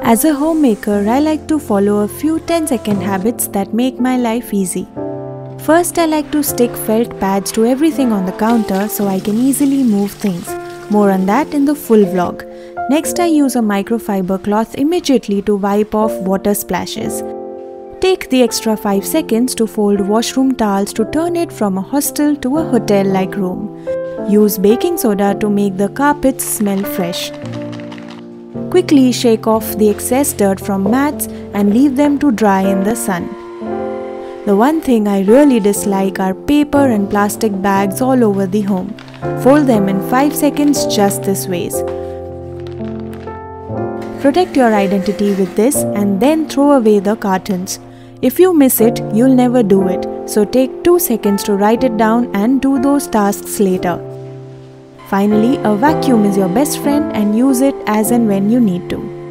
As a homemaker, I like to follow a few 10 second habits that make my life easy. First, I like to stick felt pads to everything on the counter so I can easily move things. More on that in the full vlog. Next, I use a microfiber cloth immediately to wipe off water splashes. Take the extra 5 seconds to fold washroom towels to turn it from a hostel to a hotel like room. Use baking soda to make the carpets smell fresh. Quickly shake off the excess dirt from mats and leave them to dry in the sun. The one thing I really dislike are paper and plastic bags all over the home. Fold them in 5 seconds just this ways. Protect your identity with this and then throw away the cartons. If you miss it, you'll never do it. So take 2 seconds to write it down and do those tasks later. Finally, a vacuum is your best friend and use it as and when you need to.